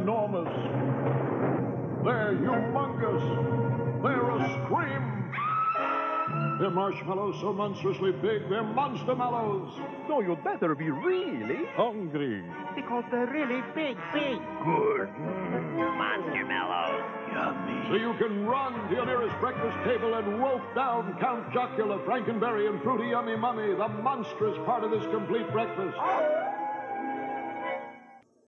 enormous. They're humongous. They're a scream. They're marshmallows so monstrously big, they're monster mallows. So you'd better be really hungry. Because they're really big, big. Good. Monster mallows. Yummy. So you can run to your nearest breakfast table and wolf down Count Chocula, Franken Berry, and Fruity Yummy Mummy, the monstrous part of this complete breakfast.